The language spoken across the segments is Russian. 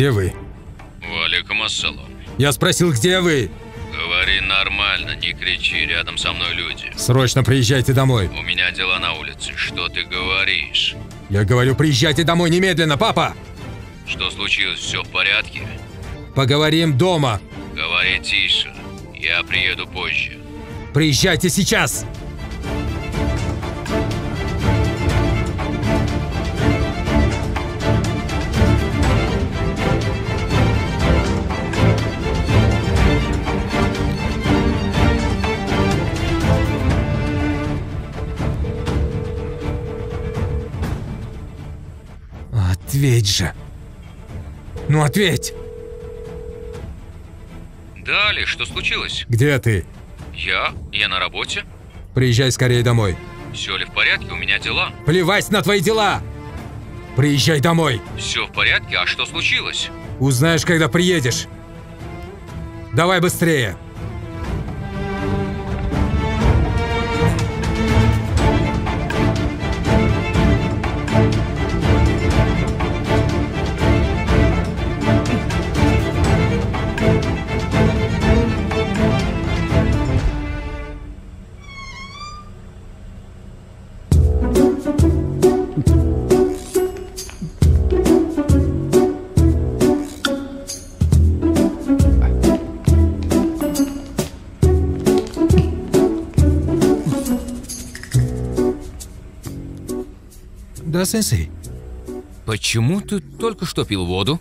Где вы? Валикум ассалам. Я спросил, где вы? Говори нормально, не кричи, рядом со мной люди. Срочно приезжайте домой. У меня дела на улице, что ты говоришь? Я говорю, приезжайте домой немедленно, папа! Что случилось, все в порядке? Поговорим дома. Говори тише, я приеду позже. Приезжайте сейчас! Ответь же! Ну ответь! Далее, что случилось? Где ты? Я? Я на работе? Приезжай скорее домой. Все ли в порядке? У меня дела. Плевать на твои дела! Приезжай домой! Все в порядке? А что случилось? Узнаешь, когда приедешь. Давай быстрее! Да, сенсей. Почему ты только что пил воду?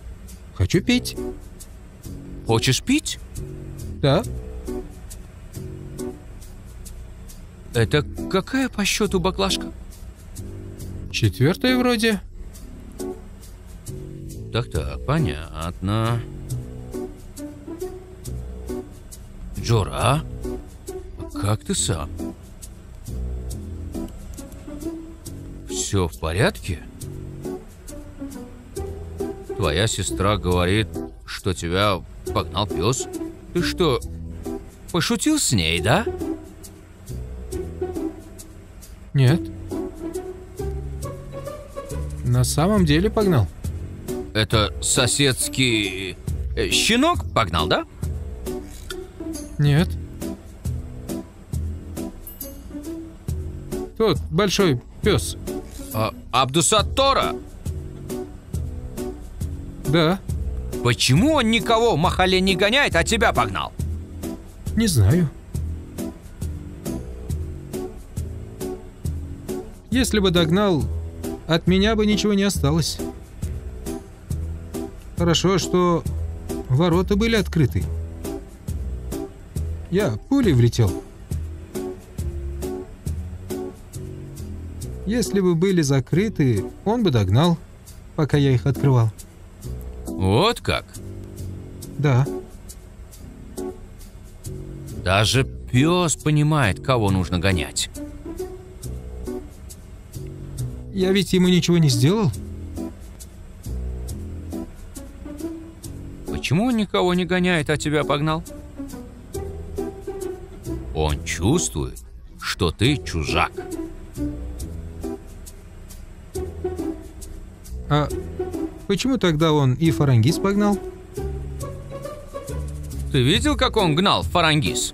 Хочу пить. Хочешь пить? Да. Это какая по счету баклажка? Четвертая вроде. Так-так, понятно. Джора, а? как ты сам? Все в порядке? Твоя сестра говорит, что тебя погнал пес. Ты что, пошутил с ней, да? Нет. На самом деле погнал. Это соседский э, щенок погнал, да? Нет. Тот большой пес. А, Абдусаттора? Да. Почему он никого в Махале не гоняет, а тебя погнал? Не знаю. Если бы догнал, от меня бы ничего не осталось. Хорошо, что ворота были открыты. Я пулей влетел. Если бы были закрыты, он бы догнал, пока я их открывал. Вот как? Да. Даже пес понимает, кого нужно гонять. Я ведь ему ничего не сделал. Почему он никого не гоняет, а тебя погнал? Он чувствует, что ты чужак. А почему тогда он и Фарангис погнал? Ты видел, как он гнал Фарангис?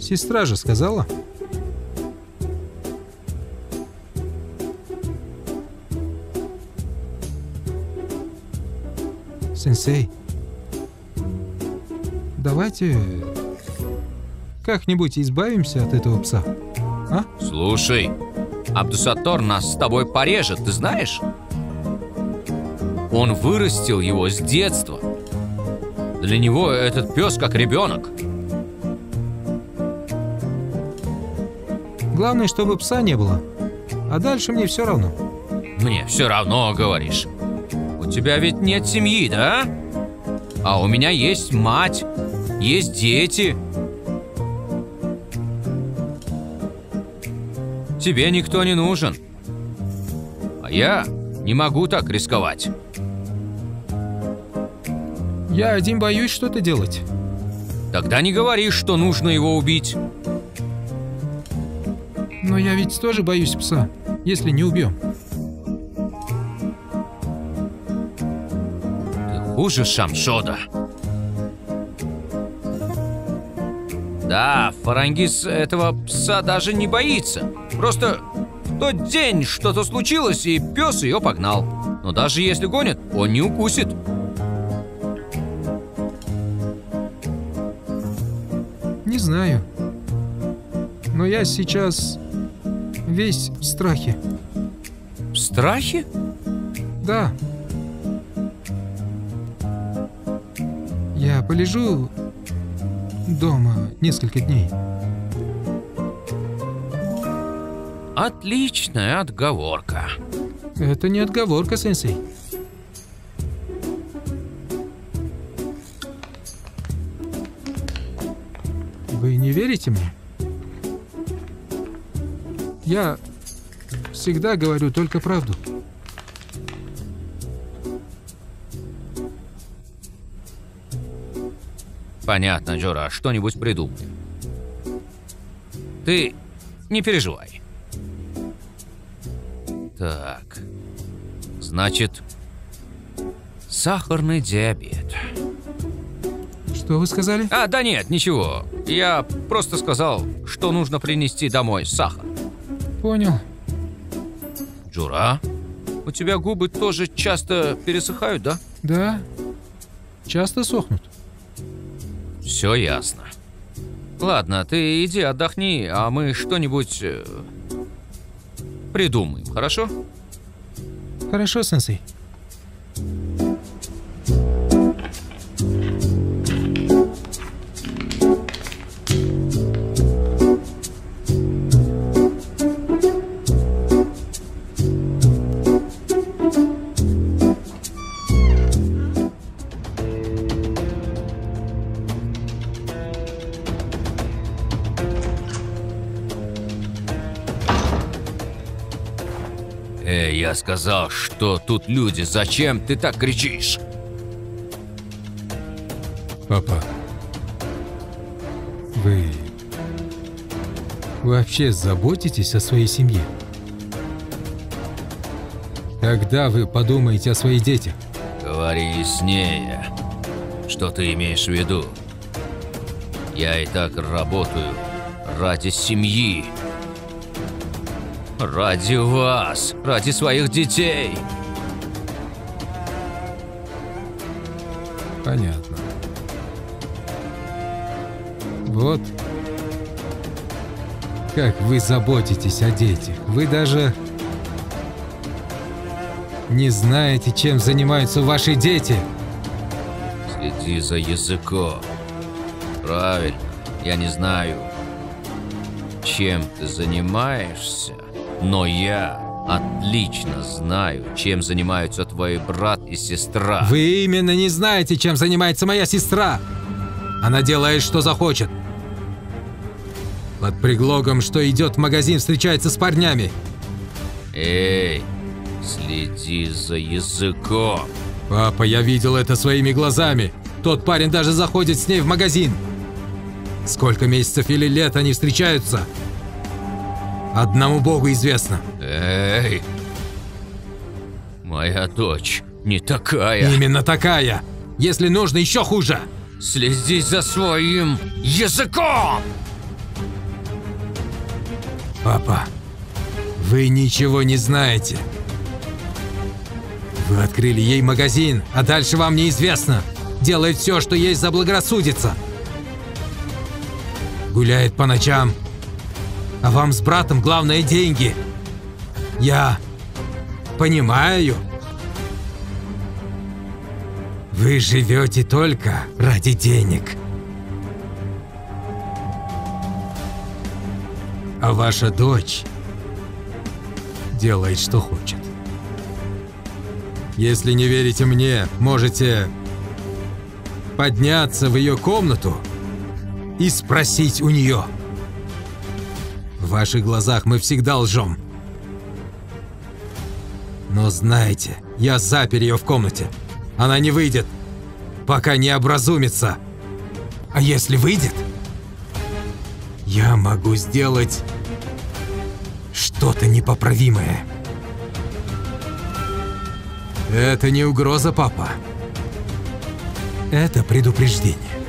Сестра же сказала. Сенсей, давайте как-нибудь избавимся от этого пса, а? Слушай, Абдусатор нас с тобой порежет, ты знаешь? Он вырастил его с детства. Для него этот пес как ребенок. Главное, чтобы пса не было. А дальше мне все равно. Мне все равно, говоришь. У тебя ведь нет семьи, да? А у меня есть мать, есть дети. Тебе никто не нужен. А я не могу так рисковать. Я один боюсь что-то делать. Тогда не говори, что нужно его убить. Но я ведь тоже боюсь пса, если не убьем. хуже Шамшода. Да, Фарангис этого пса даже не боится. Просто в тот день что-то случилось, и пес ее погнал. Но даже если гонит, он не укусит. Не знаю. Но я сейчас весь в страхе. В страхе? Да. Я полежу дома несколько дней. Отличная отговорка. Это не отговорка, сенсей. Вы не верите мне? Я всегда говорю только правду. Понятно, Джора, что-нибудь придумай. Ты не переживай. Так. Значит, сахарный диабет. Что вы сказали? А, да нет, ничего. Я просто сказал, что нужно принести домой сахар. Понял. Джура, у тебя губы тоже часто пересыхают, да? Да. Часто сохнут. Все ясно. Ладно, ты иди отдохни, а мы что-нибудь э, придумаем, хорошо? Хорошо, сенсей. Эй, я сказал, что тут люди, зачем ты так кричишь? Папа, вы вообще заботитесь о своей семье? Когда вы подумаете о своих детях? Говори яснее. Что ты имеешь в виду? Я и так работаю ради семьи. Ради вас, ради своих детей. Понятно. Вот как вы заботитесь о детях. Вы даже не знаете, чем занимаются ваши дети. Следи за языком. Правильно, я не знаю, чем ты занимаешься, но я отлично знаю, чем занимаются твой брат и сестра. Вы именно не знаете, чем занимается моя сестра. Она делает, что захочет. Под предлогом, что идет в магазин, встречается с парнями. Эй, следи за языком. Папа, я видел это своими глазами. Тот парень даже заходит с ней в магазин. Сколько месяцев или лет они встречаются? Одному богу известно. Эй, моя дочь не такая. Именно такая. Если нужно, еще хуже. Следи за своим языком. Папа, вы ничего не знаете. Вы открыли ей магазин, а дальше вам неизвестно. Делает все, что есть заблагорассудится. Гуляет по ночам. А вам с братом главное деньги. Я понимаю. Вы живете только ради денег. А ваша дочь делает, что хочет. Если не верите мне, можете подняться в ее комнату и спросить у нее. В ваших глазах мы всегда лжем. Но знаете, я запер ее в комнате. Она не выйдет, пока не образумится. А если выйдет, я могу сделать что-то непоправимое. Это не угроза, папа. Это предупреждение.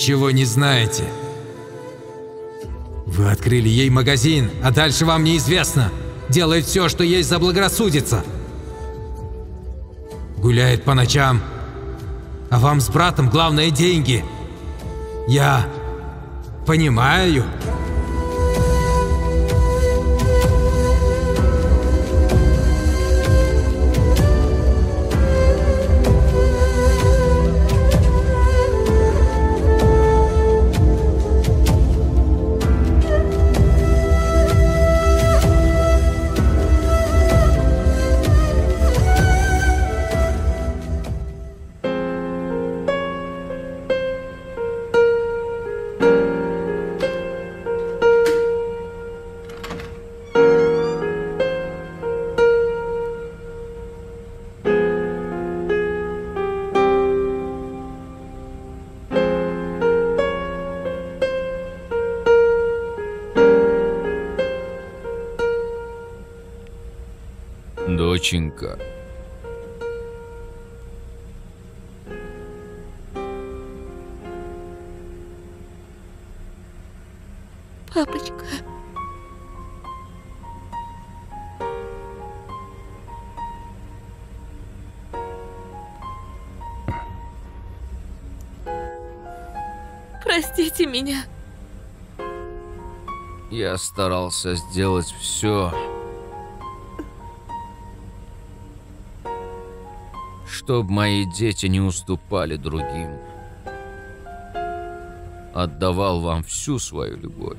Ничего не знаете. Вы открыли ей магазин, а дальше вам неизвестно. Делает все, что ей заблагорассудится. Гуляет по ночам. А вам с братом главное деньги. Я понимаю. Доченька. Папочка. Простите меня. Я старался сделать все, чтобы мои дети не уступали другим. Отдавал вам всю свою любовь.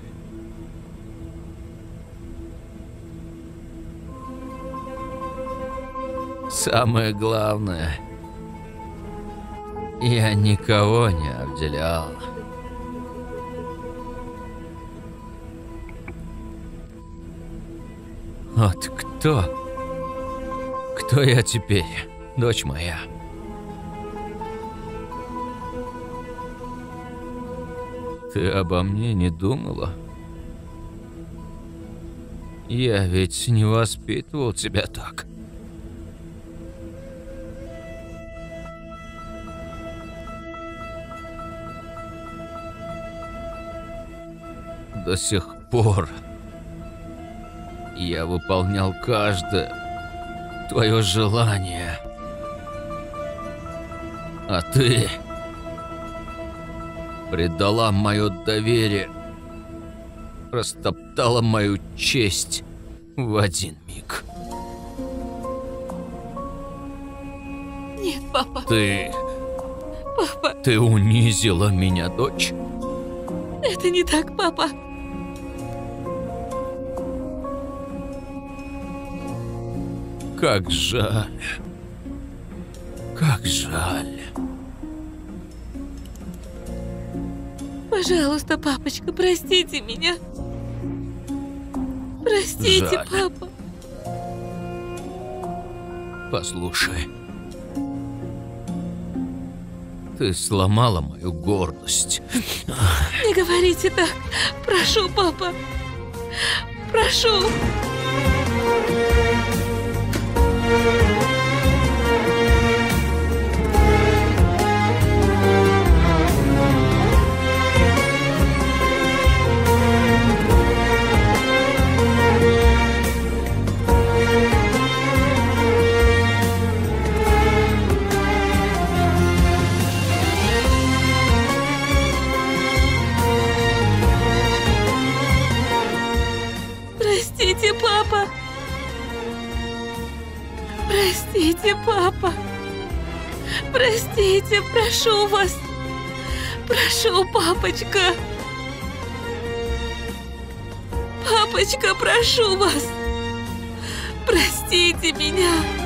Самое главное, я никого не обделял. Вот кто? Кто я теперь, дочь моя? Ты обо мне не думала? Я ведь не воспитывал тебя так. До сих пор я выполнял каждое твое желание. А ты предала мое доверие, растоптала мою честь в один миг. Нет, папа. Ты... Папа, ты унизила меня, дочь. это не так, папа. Как жаль. Как жаль. Пожалуйста, папочка, простите меня. Простите, Жаль. папа. Послушай. Ты сломала мою гордость. Не говорите так. Прошу, папа. Прошу. Простите, Простите, папа. Простите, прошу вас. Прошу, папочка. Папочка, прошу вас. Простите меня.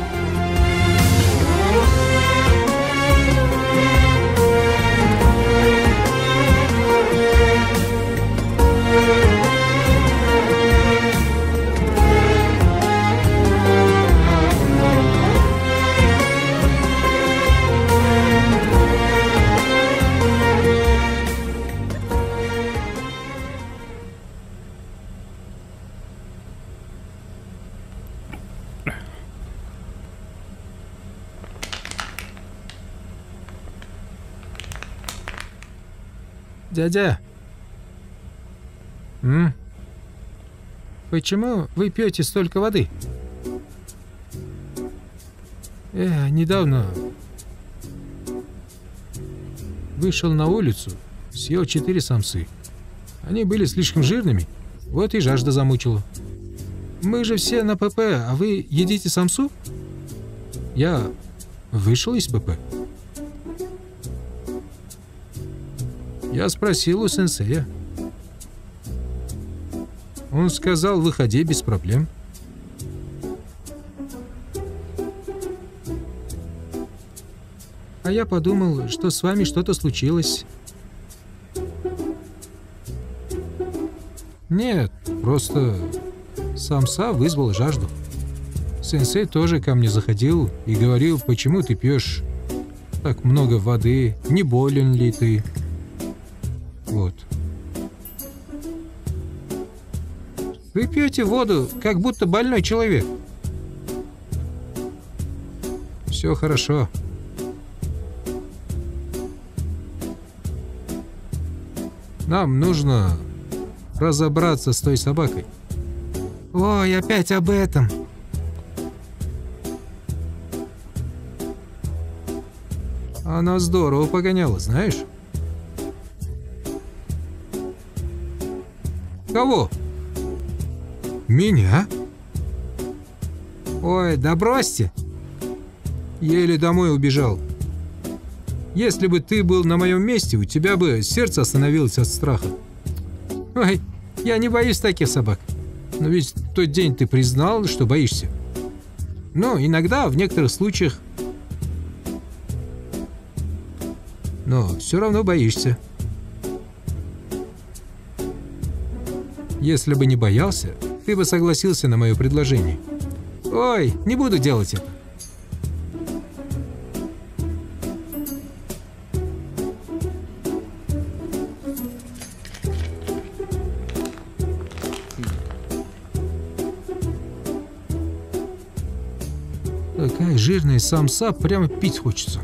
Дядя. М? Почему вы пьете столько воды? Э, недавно вышел на улицу, съел четыре самсы. Они были слишком жирными, вот и жажда замучила. Мы же все на ПП, а вы едите самсу? Я вышел из ПП. Я спросил у сенсея. Он сказал, выходи без проблем. А я подумал, что с вами что-то случилось. Нет, просто самса вызвал жажду. Сенсей тоже ко мне заходил и говорил, почему ты пьешь так много воды, не болен ли ты. Вот. Вы пьете воду, как будто больной человек. Все хорошо. Нам нужно разобраться с той собакой. Ой, опять об этом. Она здорово погоняла, знаешь? Кого? Меня? Ой, да бросьте. Еле домой убежал. Если бы ты был на моем месте, у тебя бы сердце остановилось от страха. Ой, я не боюсь таких собак. Но ведь в тот день ты признал, что боишься. Ну, иногда, в некоторых случаях. Но все равно боишься. Если бы не боялся, ты бы согласился на мое предложение. Ой, не буду делать это. Такая жирная самса, прямо пить хочется.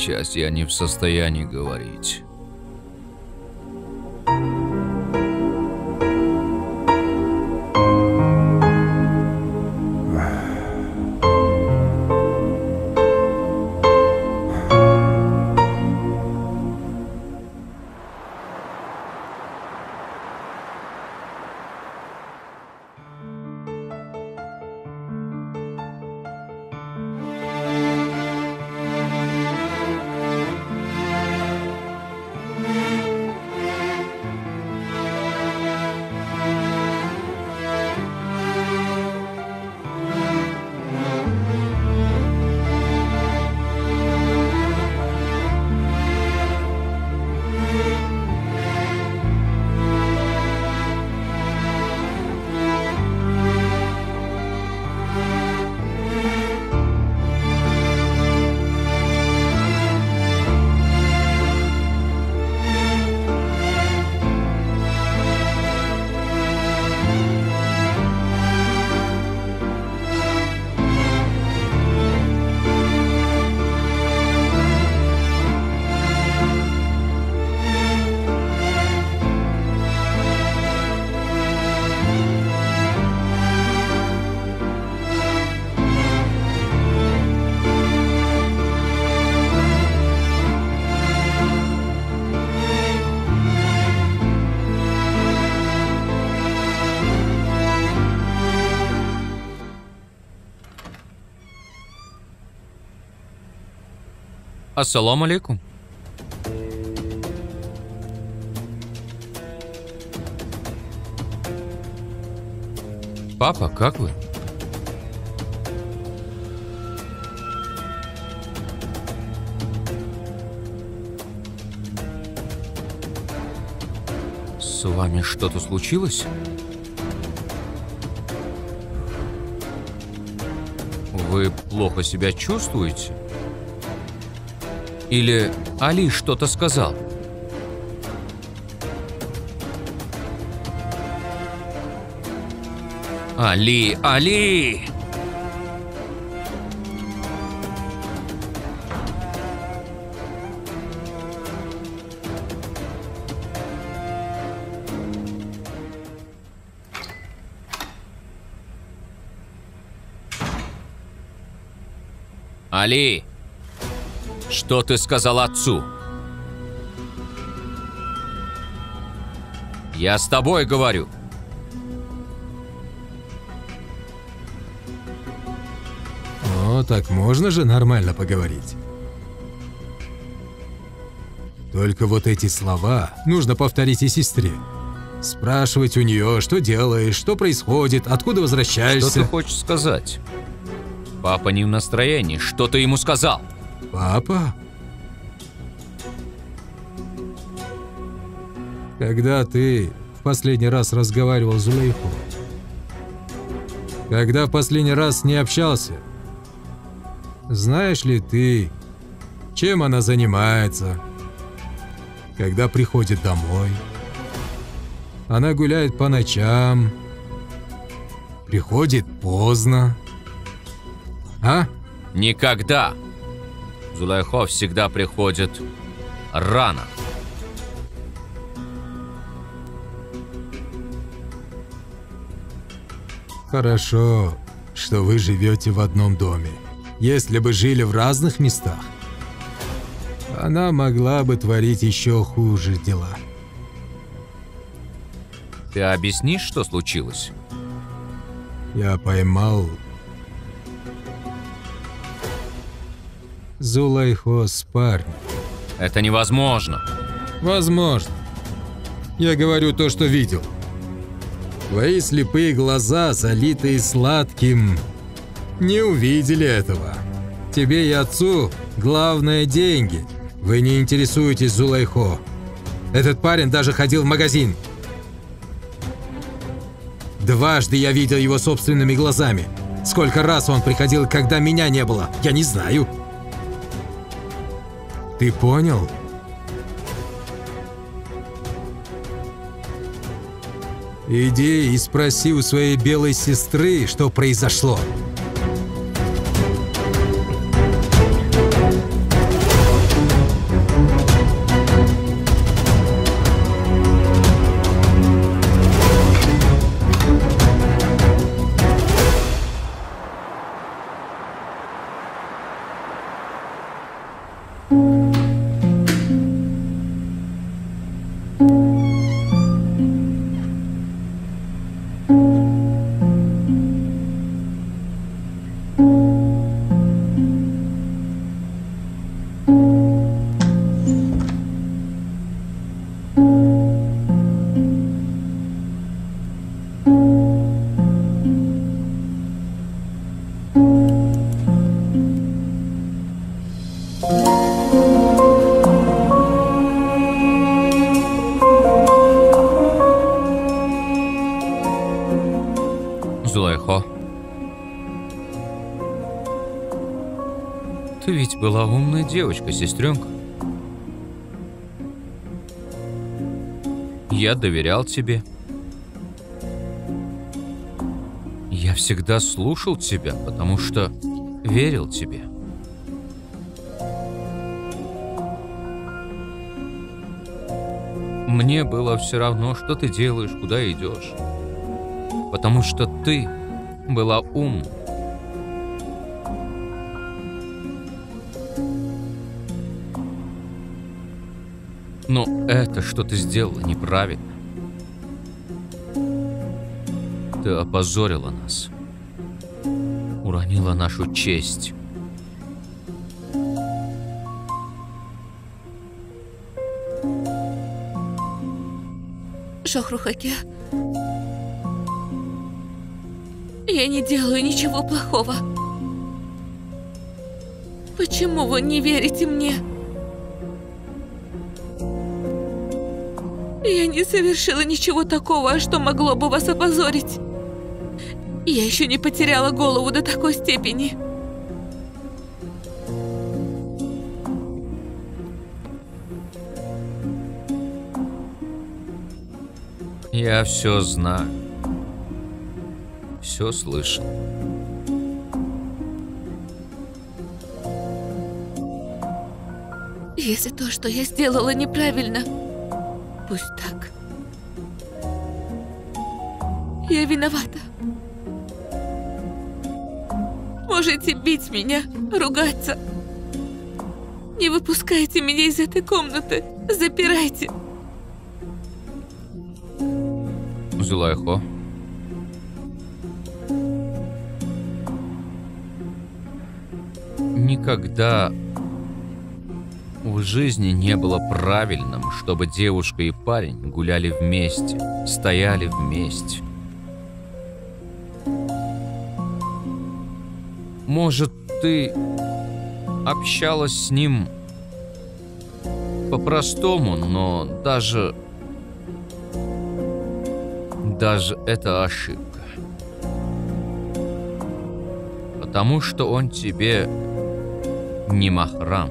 Сейчас я не в состоянии говорить. Ассаламу алейкум. Папа, как вы? С вами что-то случилось? Вы плохо себя чувствуете? Или Али что-то сказал? Али, Али! Али, что ты сказал отцу? Я с тобой говорю. О, так можно же нормально поговорить. Только вот эти слова нужно повторить и сестре. Спрашивать у нее, что делаешь, что происходит, откуда Что возвращаешься. ты хочешь сказать? Папа не в настроении. Что ты ему сказал? Папа? Когда ты в последний раз разговаривал с Зулейхо? Когда в последний раз не общался? Знаешь ли ты, чем она занимается? Когда приходит домой? Она гуляет по ночам, приходит поздно. А? Никогда. Зулайхо всегда приходит рано. Хорошо, что вы живете в одном доме. Если бы жили в разных местах, она могла бы творить еще хуже дела. Ты объяснишь, что случилось? Я поймал Зулайхо с парнем. Это невозможно. Возможно. Я говорю то, что видел. Твои слепые глаза, залитые сладким, не увидели этого. Тебе и отцу главное деньги. Вы не интересуетесь Зулайхо. Этот парень даже ходил в магазин. Дважды я видел его собственными глазами. Сколько раз он приходил, когда меня не было, я не знаю. Ты понял? Иди и спроси у своей белой сестры, что произошло. Ведь была умная девочка, сестренка. Я доверял тебе. Я всегда слушал тебя, потому что верил тебе. Мне было все равно, что ты делаешь, куда идешь. Потому что ты была умной. это, что ты сделала, неправильно. Ты опозорила нас. Уронила нашу честь. Шахрухаке, я не делаю ничего плохого. Почему вы не верите мне? Я не совершила ничего такого, что могло бы вас опозорить. Я еще не потеряла голову до такой степени. Я все знаю. Все слышал. Если то, что я сделала, неправильно, пусть так. Я виновата. Можете бить меня, ругаться. Не выпускайте меня из этой комнаты. Запирайте. Зулайхо. Никогда в жизни не было правильным, чтобы девушка и парень гуляли вместе, стояли вместе. Может, ты общалась с ним по-простому, но даже... Даже это ошибка. Потому что он тебе не махрам.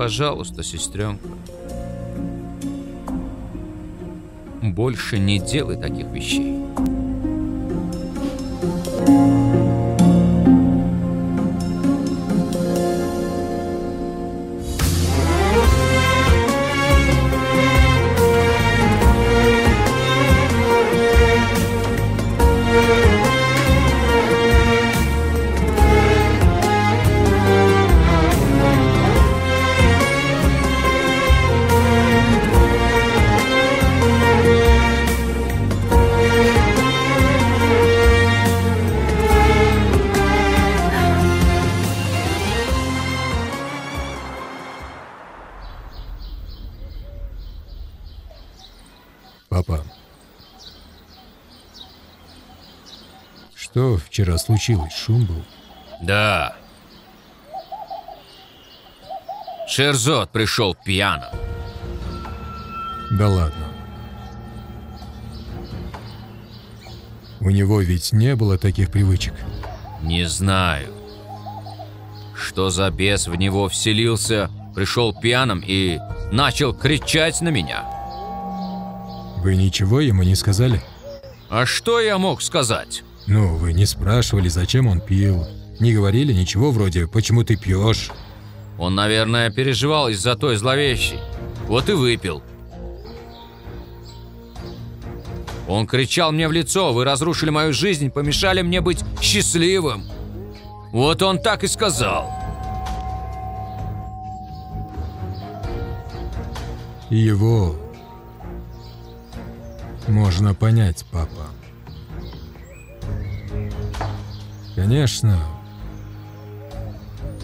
Пожалуйста, сестренка. Больше не делай таких вещей. Случилось? Шум был? Да. Шерзот пришел пьяным. Да ладно. У него ведь не было таких привычек. Не знаю, что за бес в него вселился, пришел пьяным и начал кричать на меня. Вы ничего ему не сказали? А что я мог сказать? Ну, вы не спрашивали, зачем он пил. Не говорили ничего вроде «почему ты пьешь?». Он, наверное, переживал из-за той зловещей. Вот и выпил. Он кричал мне в лицо, вы разрушили мою жизнь, помешали мне быть счастливым. Вот он так и сказал. Его можно понять, папа. Конечно,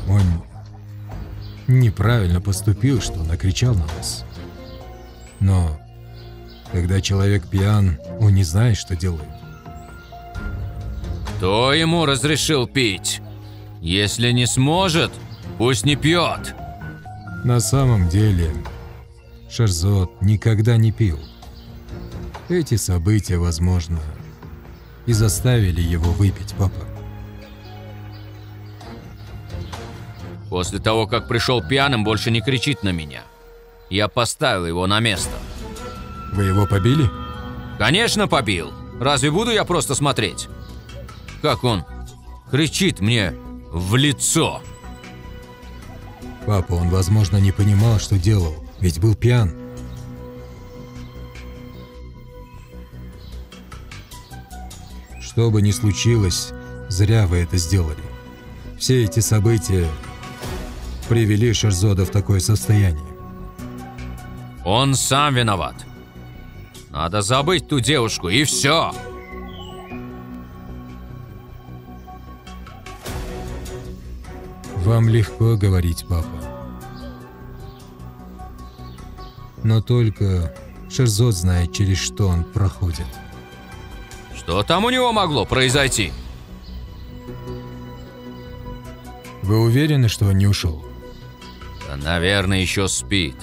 он неправильно поступил, что накричал на вас. Но когда человек пьян, он не знает, что делает. Кто ему разрешил пить? Если не сможет, пусть не пьет. На самом деле, Шерзот никогда не пил. Эти события, возможно, и заставили его выпить, папа. После того, как пришел пьяным, больше не кричит на меня. Я поставил его на место. Вы его побили? Конечно, побил. Разве буду я просто смотреть? Как он кричит мне в лицо. Папа, он, возможно, не понимал, что делал, ведь был пьян. Что бы ни случилось, зря вы это сделали. Все эти события привели Шерзода в такое состояние. Он сам виноват. Надо забыть ту девушку, и все. Вам легко говорить, папа. Но только Шерзот знает, через что он проходит. Что там у него могло произойти? Вы уверены, что он не ушел? Да, наверное, еще спит.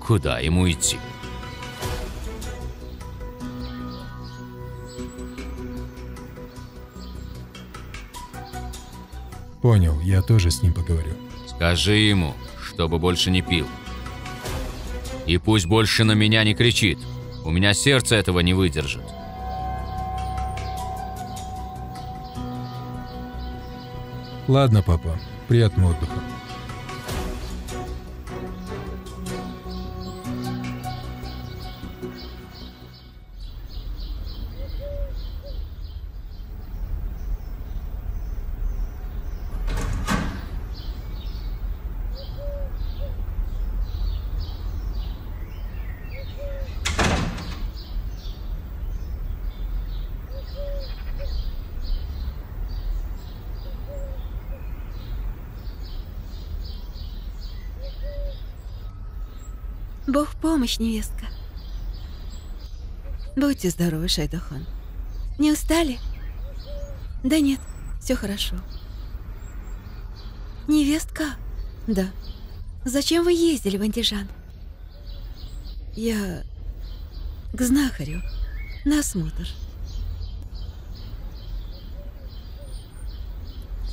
Куда ему идти? Понял, я тоже с ним поговорю. Скажи ему, чтобы больше не пил. И пусть больше на меня не кричит. У меня сердце этого не выдержит. Ладно, папа. Приятного отдыха. Помощь, невестка. Будьте здоровы, Шайдахан. Не устали? Да нет, все хорошо. Невестка? Да. Зачем вы ездили в Антижан? Я к знахарю на осмотр.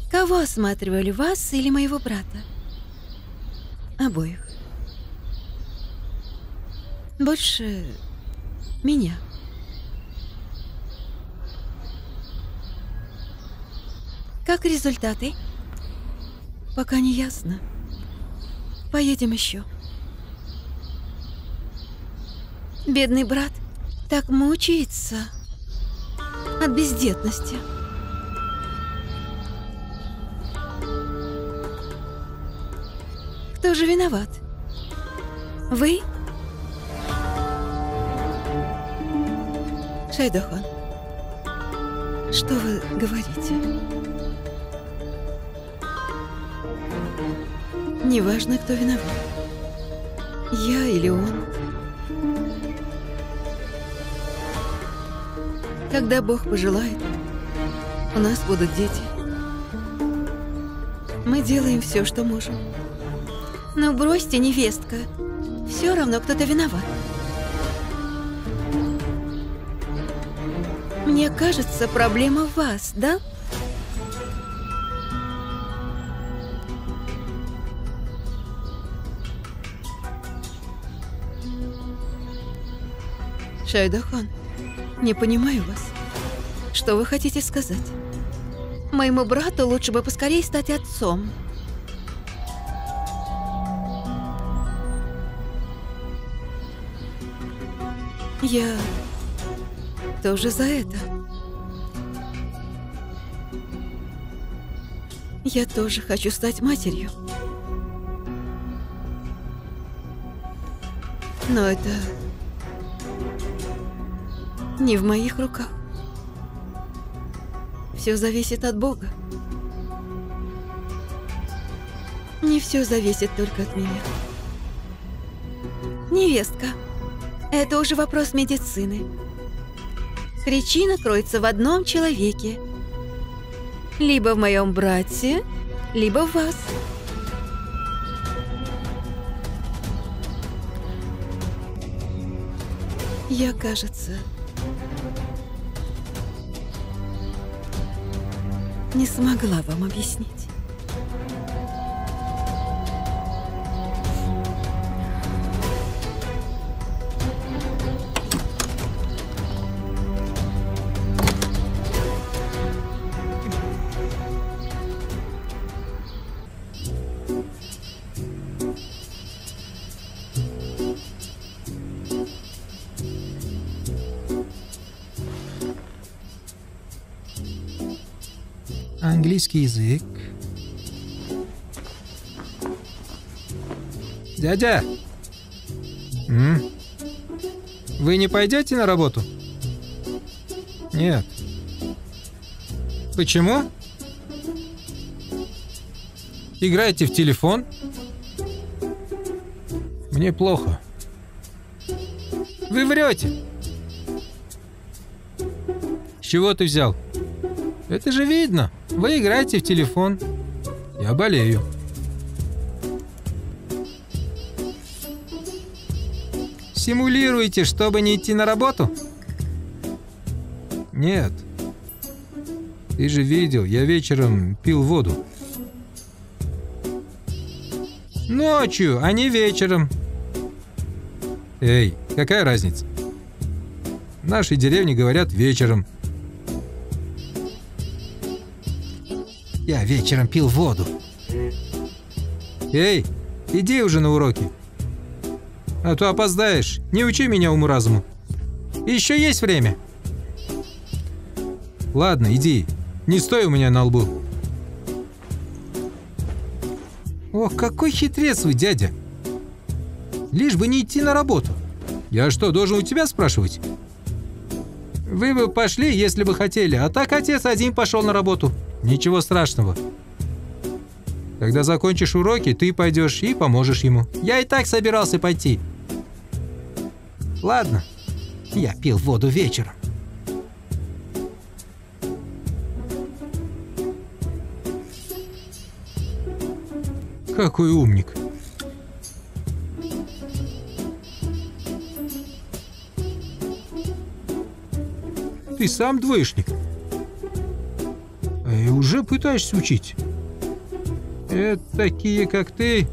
Кого осматривали, вас или моего брата? Обоих. Больше меня. Как результаты? Пока не ясно. Поедем еще. Бедный брат так мучается от бездетности. Кто же виноват? Вы? Шайдахан, что вы говорите? Неважно, кто виноват. Я или он. Когда Бог пожелает, у нас будут дети. Мы делаем все, что можем. Но бросьте, невестка. Все равно кто-то виноват. Мне кажется, проблема в вас, да? Шайдахан, не понимаю вас. Что вы хотите сказать? Моему брату лучше бы поскорее стать отцом. Я тоже за это. Я тоже хочу стать матерью. Но это не в моих руках. Все зависит от Бога. Не все зависит только от меня. Невестка, это уже вопрос медицины. Причина кроется в одном человеке. Либо в моем брате, либо в вас. Я, кажется, не смогла вам объяснить. Английский язык. Дядя! М? Вы не пойдете на работу? Нет. Почему? Играете в телефон? Мне плохо. Вы врете. С чего ты взял? Это же видно. Вы играете в телефон. Я болею. Симулируете, чтобы не идти на работу? Нет. Ты же видел, я вечером пил воду. Ночью, а не вечером. Эй, какая разница? В нашей деревне говорят вечером. Вечером пил воду. Эй, иди уже на уроки. А то опоздаешь. Не учи меня уму-разуму. Еще есть время. Ладно, иди. Не стой у меня на лбу. Ох, какой хитрец вы, дядя. Лишь бы не идти на работу. Я что, должен у тебя спрашивать? Вы бы пошли, если бы хотели, а так отец один пошел на работу. Ничего страшного. Когда закончишь уроки, ты пойдешь и поможешь ему. Я и так собирался пойти. Ладно, я пил воду вечером. Какой умник. Ты сам двоечник. И уже пытаешься учить. Это такие, как ты.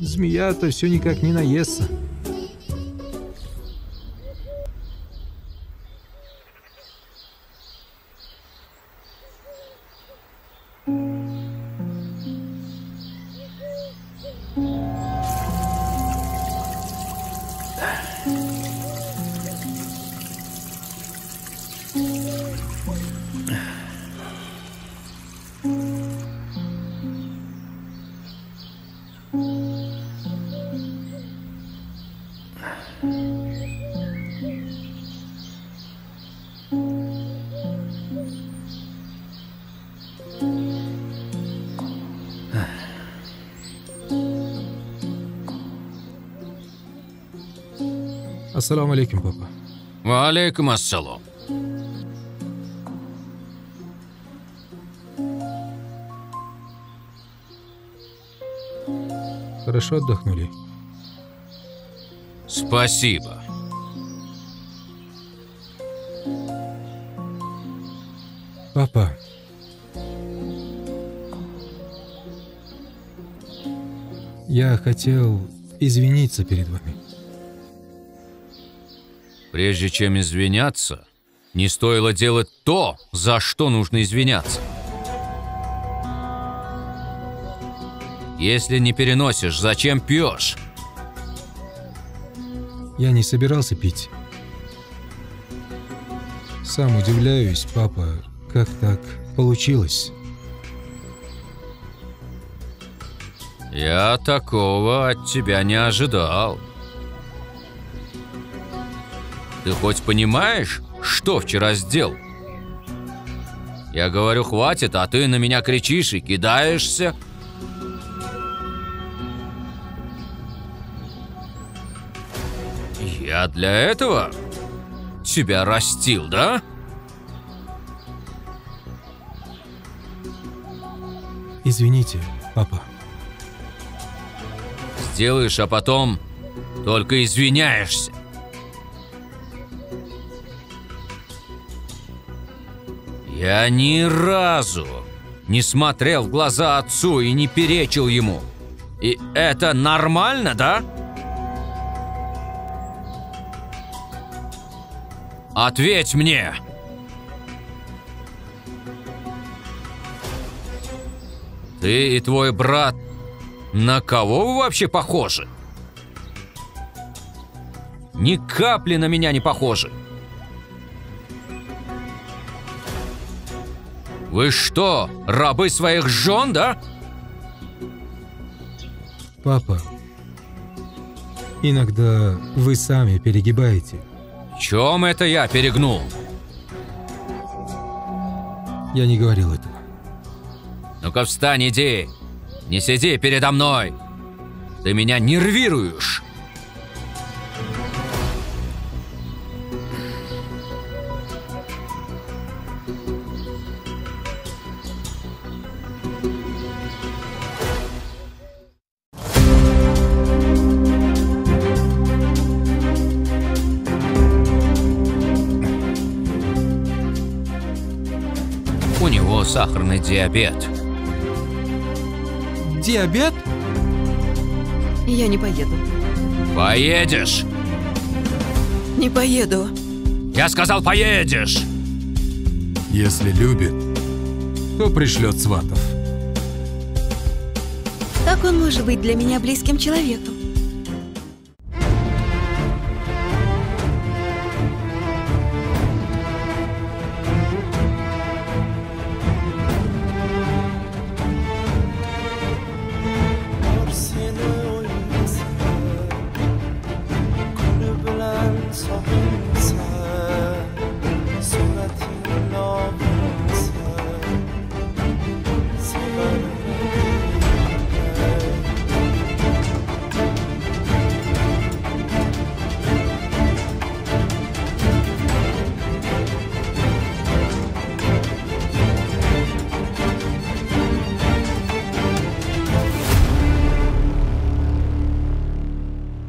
Змея-то все никак не наестся. Ассаламу алейкум, папа. Валейкум ассалам. Хорошо отдохнули? Спасибо. Папа. Я хотел извиниться перед вами. Прежде чем извиняться, не стоило делать то, за что нужно извиняться. Если не переносишь, зачем пьешь? Я не собирался пить. Сам удивляюсь, папа, как так получилось. Я такого от тебя не ожидал. Ты хоть понимаешь, что вчера сделал? Я говорю, хватит, а ты на меня кричишь и кидаешься. Я для этого тебя растил, да? Извините, папа. Сделаешь, а потом только извиняешься. Я ни разу не смотрел в глаза отцу и не перечил ему. И это нормально, да? Ответь мне! Ты и твой брат на кого вы вообще похожи? Ни капли на меня не похожи. Вы что, рабы своих жен, да? Папа, иногда вы сами перегибаете. В чем это я перегнул? Я не говорил этого. Ну-ка встань, иди. Не сиди передо мной. Ты меня нервируешь. У него сахарный диабет. Диабет? Я не поеду. Поедешь. Не поеду. Я сказал, поедешь. Если любит, то пришлет сватов. Как он может быть для меня близким человеком?